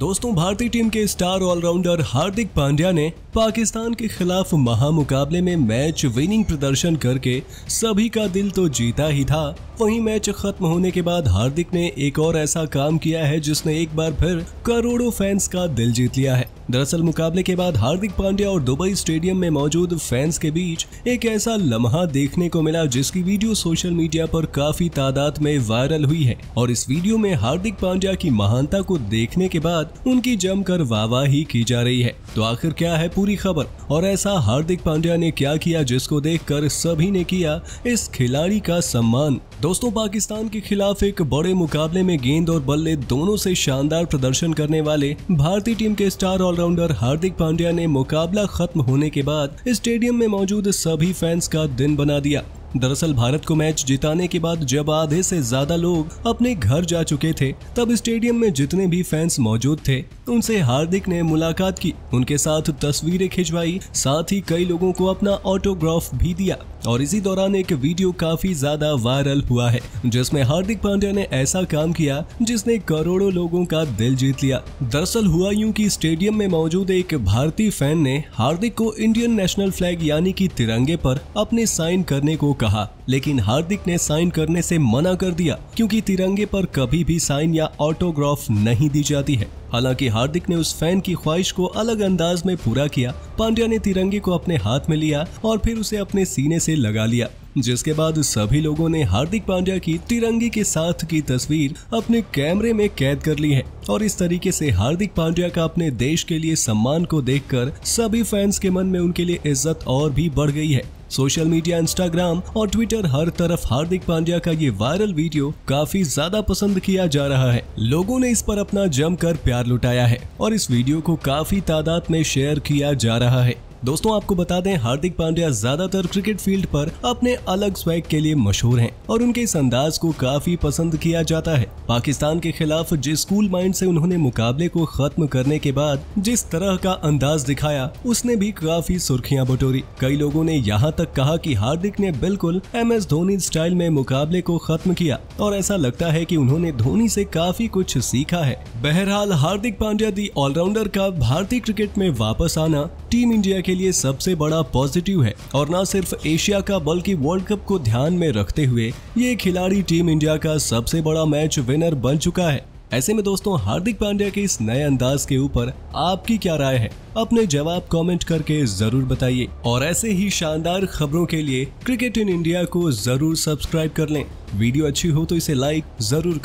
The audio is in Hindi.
दोस्तों, भारतीय टीम के स्टार ऑलराउंडर हार्दिक पांड्या ने पाकिस्तान के खिलाफ महामुकाबले में मैच विनिंग प्रदर्शन करके सभी का दिल तो जीता ही था। वहीं मैच खत्म होने के बाद हार्दिक ने एक और ऐसा काम किया है जिसने एक बार फिर करोड़ों फैंस का दिल जीत लिया है। दरअसल मुकाबले के बाद हार्दिक पांड्या और दुबई स्टेडियम में मौजूद फैंस के बीच एक ऐसा लम्हा देखने को मिला जिसकी वीडियो सोशल मीडिया पर काफ़ी तादाद में वायरल हुई है और इस वीडियो में हार्दिक पांड्या की महानता को देखने के बाद उनकी जमकर वाहवाही की जा रही है। तो आखिर क्या है पूरी खबर? और ऐसा हार्दिक पांड्या ने क्या किया जिसको देखकर सभी ने किया इस खिलाड़ी का सम्मान? दोस्तों, पाकिस्तान के खिलाफ एक बड़े मुकाबले में गेंद और बल्ले दोनों से शानदार प्रदर्शन करने वाले भारतीय टीम के स्टार ऑलराउंडर हार्दिक पांड्या ने मुकाबला खत्म होने के बाद स्टेडियम में मौजूद सभी फैंस का दिन बना दिया। दरअसल भारत को मैच जिताने के बाद जब आधे से ज़्यादा लोग अपने घर जा चुके थे, तब स्टेडियम में जितने भी फैंस मौजूद थे, उनसे हार्दिक ने मुलाकात की। उनके साथ तस्वीरें खिंचवाई, साथ ही कई लोगों को अपना ऑटोग्राफ भी दिया। और इसी दौरान एक वीडियो काफ़ी ज़्यादा वायरल हुआ है, जिसमें हार्दिक पांड्या ने ऐसा काम किया जिसने करोड़ों लोगों का दिल जीत लिया। दरअसल हुआ यूँ कि स्टेडियम में मौजूद एक भारतीय फ़ैन ने हार्दिक को इंडियन नेशनल फ्लैग यानी कि तिरंगे पर अपने साइन करने को कहा। लेकिन हार्दिक ने साइन करने से मना कर दिया, क्योंकि तिरंगे पर कभी भी साइन या ऑटोग्राफ नहीं दी जाती है। हालाँकि हार्दिक ने उस फ़ैन की ख्वाहिश को अलग अंदाज में पूरा किया। पांड्या ने तिरंगे को अपने हाथ में लिया और फिर उसे अपने सीने से लगा लिया, जिसके बाद सभी लोगों ने हार्दिक पांड्या की तिरंगे के साथ की तस्वीर अपने कैमरे में कैद कर ली है। और इस तरीके से हार्दिक पांड्या का अपने देश के लिए सम्मान को देखकर सभी फैंस के मन में उनके लिए इज़्ज़त और भी बढ़ गई है। सोशल मीडिया इंस्टाग्राम और ट्विटर हर तरफ़ हार्दिक पांड्या का ये वायरल वीडियो काफ़ी ज़्यादा पसंद किया जा रहा है। लोगों ने इस पर अपना जमकर प्यार लुटाया है और इस वीडियो को काफ़ी तादाद में शेयर किया जा रहा है। दोस्तों, आपको बता दें, हार्दिक पांड्या ज़्यादातर क्रिकेट फ़ील्ड पर अपने अलग स्वैग के लिए मशहूर हैं और उनके इस अंदाज को काफ़ी पसंद किया जाता है। पाकिस्तान के खिलाफ जिस कूल माइंड से उन्होंने मुकाबले को खत्म करने के बाद जिस तरह का अंदाज दिखाया, उसने भी काफ़ी सुर्खियाँ बटोरी। कई लोगों ने यहाँ तक कहा कि हार्दिक ने बिल्कुल एम एस धोनी स्टाइल में मुकाबले को खत्म किया और ऐसा लगता है कि उन्होंने धोनी से काफ़ी कुछ सीखा है। बहरहाल, हार्दिक पांड्या दी ऑलराउंडर का भारतीय क्रिकेट में वापस आना टीम इंडिया के लिए सबसे बड़ा पॉजिटिव है। और न सिर्फ़ एशिया का, बल्कि वर्ल्ड कप को ध्यान में रखते हुए ये खिलाड़ी टीम इंडिया का सबसे बड़ा मैच विनर बन चुका है। ऐसे में दोस्तों, हार्दिक पांड्या के इस नए अंदाज के ऊपर आपकी क्या राय है? अपने जवाब कमेंट करके ज़रूर बताइए। और ऐसे ही शानदार खबरों के लिए क्रिकेट इन इंडिया को ज़रूर सब्सक्राइब कर लें। वीडियो अच्छी हो तो इसे लाइक ज़रूर